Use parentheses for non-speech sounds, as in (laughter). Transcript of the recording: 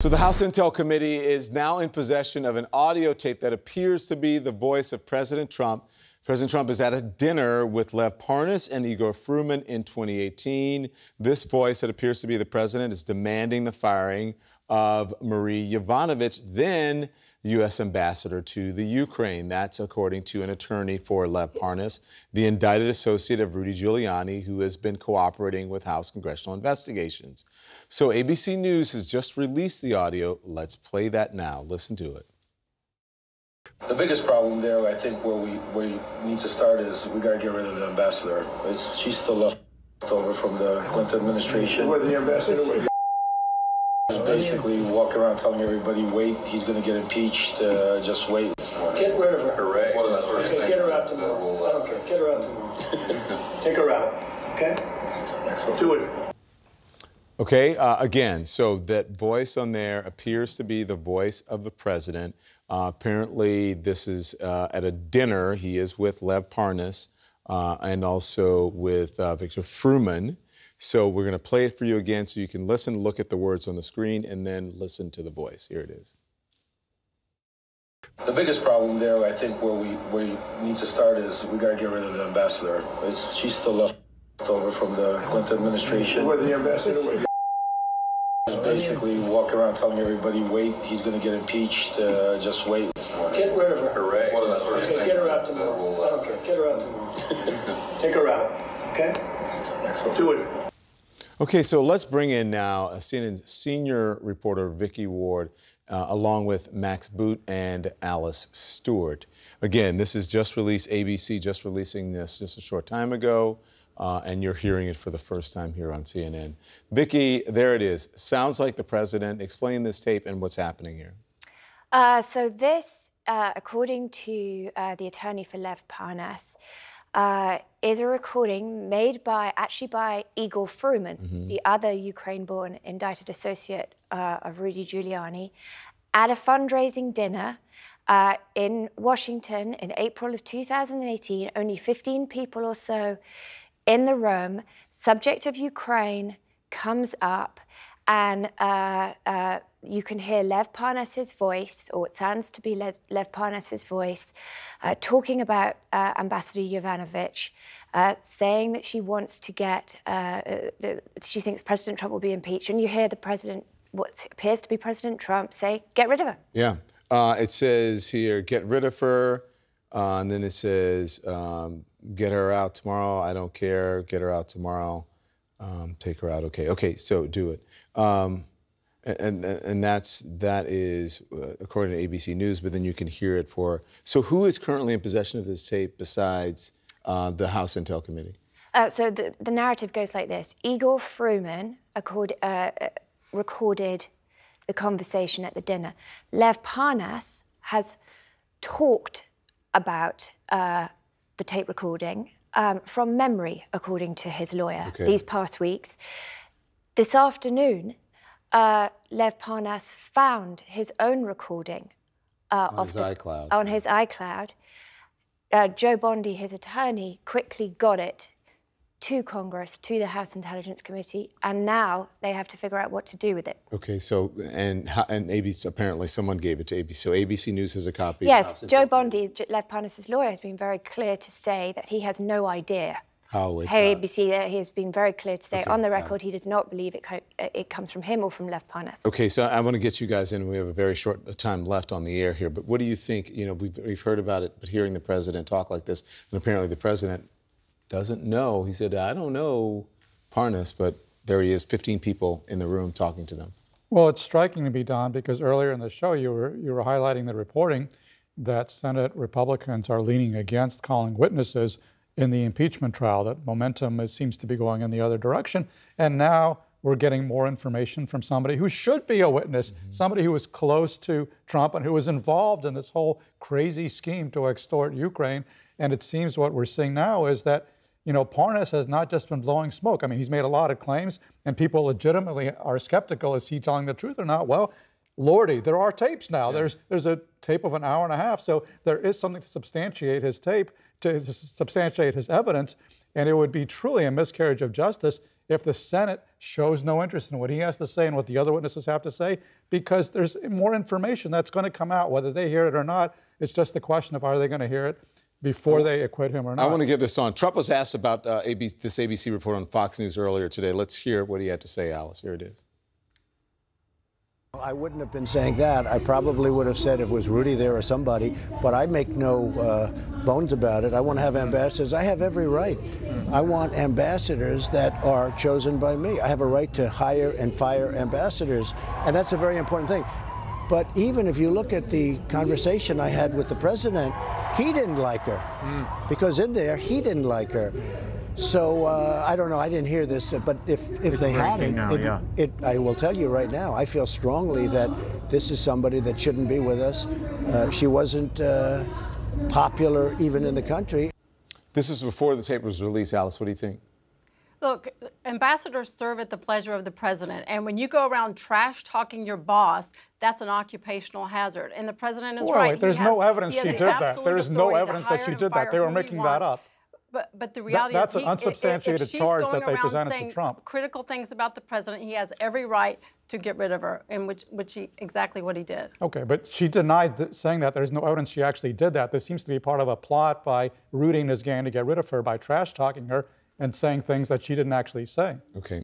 So the House Intel Committee is now in possession of an audio tape that appears to be the voice of President Trump. President Trump is at a dinner with Lev Parnas and Igor Fruman in 2018. This voice that appears to be the president is demanding the firing of Marie Yovanovitch, then U.S. ambassador to the Ukraine. That's according to an attorney for Lev Parnas, the indicted associate of Rudy Giuliani, who has been cooperating with House congressional investigations. So ABC News has just released the audio. Let's play that now. Listen to it. The biggest problem there, I think, where we where we need to start is we got to get rid of the ambassador. It's, she's still left over from the Clinton administration. Where the ambassador basically walk around telling everybody, wait, he's going to get impeached. Uh, just wait. Get rid of her. Hooray. Okay, get her out tomorrow. I don't care. Get her out tomorrow. (laughs) Take her out. Okay? Excellent. Do it. Okay, uh, again, so that voice on there appears to be the voice of the president. Uh, apparently, this is uh, at a dinner. He is with Lev Parnas uh, and also with uh, Victor Fruman. So we're going to play it for you again so you can listen, look at the words on the screen, and then listen to the voice. Here it is. The biggest problem there, I think, where we where we need to start is we got to get rid of the ambassador. It's, she's still left over from the Clinton administration. Where the ambassador basically walk around telling everybody, wait, he's going to get impeached. Uh, just wait. Get rid of her. Hooray. Okay, get her out tomorrow. I don't care. Get her out tomorrow. (laughs) Take her out. Okay? Excellent. Do it. Okay, so let's bring in now a CNN senior reporter, Vicky Ward, uh, along with Max Boot and Alice Stewart. Again, this is just released, ABC just releasing this just a short time ago uh, and you're hearing it for the first time here on CNN. Vicky, there it is. Sounds like the president. Explain this tape and what's happening here. Uh, so this, uh, according to uh, the attorney for Lev Parnas, uh, is a recording made by actually by Igor Fruman, mm-hmm. the other Ukraine-born indicted associate uh, of Rudy Giuliani, at a fundraising dinner uh, in Washington in April of 2018. Only 15 people or so in the room, subject of Ukraine comes up, and uh, uh, you can hear Lev Parnas's voice, or it sounds to be Lev, Lev Parnas's voice, uh, talking about uh, Ambassador Yovanovitch, uh, saying that she wants to get, uh, she thinks President Trump will be impeached, and you hear the president, what appears to be President Trump, say, "Get rid of her." Yeah, it says here, "Get rid of her," and then it says. Um, get her out tomorrow. I don't care. Get her out tomorrow. Um, take her out. Okay. Okay. So do it. Um, and, and that's that is uh, according to ABC News. But then you can hear it for. So who is currently in possession of this tape besides uh, the House Intel Committee? Uh, so the, the narrative goes like this: Igor Fruman accord, uh, uh, recorded the conversation at the dinner. Lev Parnas has talked about uh, the tape recording um, from memory, according to his lawyer, okay. these past weeks. This afternoon, uh, Lev Parnas found his own recording uh, on his the, iCloud. On his iCloud. Uh, Joe Bondy, his attorney, quickly got it to Congress, to the House Intelligence Committee, and now they have to figure out what to do with it. Okay, so and and ABC apparently someone gave it to ABC. So ABC News has a copy. Yes, Joe Bondy, Lev Parnas's lawyer, has been very clear to say that he has no idea. How, how ABC, he has been very clear to say okay, on the record he does not believe it, co- uh, it comes from him or from Lev Parnas. Okay, so I want to get you guys in. We have a very short time left on the air here, but what do you think? You know, we've, we've heard about it, but hearing the president talk like this, and apparently the president doesn't know. He said, I don't know Parnas, but there he is, 15 people in the room talking to them. Well, it's striking to me, Don, because earlier in the show you were, you were highlighting the reporting that Senate Republicans are leaning against calling witnesses in the impeachment trial, that momentum is, seems to be going in the other direction. And now we're getting more information from somebody who should be a witness, mm-hmm. somebody who was close to Trump and who was involved in this whole crazy scheme to extort Ukraine. And it seems what we're seeing now is that you know, Parnas has not just been blowing smoke. I mean, he's made a lot of claims, and people legitimately are skeptical. Is he telling the truth or not? Well, Lordy, there are tapes now. Yeah. There's there's a tape of an hour and a half, so there is something to substantiate his tape, to, to substantiate his evidence, and it would be truly a miscarriage of justice if the Senate shows no interest in what he has to say and what the other witnesses have to say, because there's more information that's going to come out, whether they hear it or not. It's just the question of are they going to hear it before they acquit him or not. I want to get this on. Trump was asked about uh, AB, this ABC report on Fox News earlier today. Let's hear what he had to say, Alice. Here it is. I wouldn't have been saying that. I probably would have said if it was Rudy there or somebody, but I make no uh, bones about it. I want to have ambassadors. I have every right. I want ambassadors that are chosen by me. I have a right to hire and fire ambassadors, and that's a very important thing. But even if you look at the conversation I had with the president, he didn't like her mm. because in there he didn't like her. So uh, I don't know. I didn't hear this, but if if it's they had it, now, it, yeah. it, I will tell you right now. I feel strongly that this is somebody that shouldn't be with us. Uh, she wasn't uh, popular even in the country. This is before the tape was released. Alice, what do you think? Look, ambassadors serve at the pleasure of the president. And when you go around trash talking your boss, that's an occupational hazard. And the president is well, right. Wait, there's has, no evidence she did that. There is no evidence that she did that. They were making that up. But, but the reality that, that's is, an unsubstantiated if, if charge that they presented to Trump. Critical things about the president. He has every right to get rid of her, and which, which he, exactly what he did. Okay, but she denied saying that. There's no evidence she actually did that. This seems to be part of a plot by Rudy and his gang to get rid of her by trash talking her and saying things that she didn't actually say. Okay.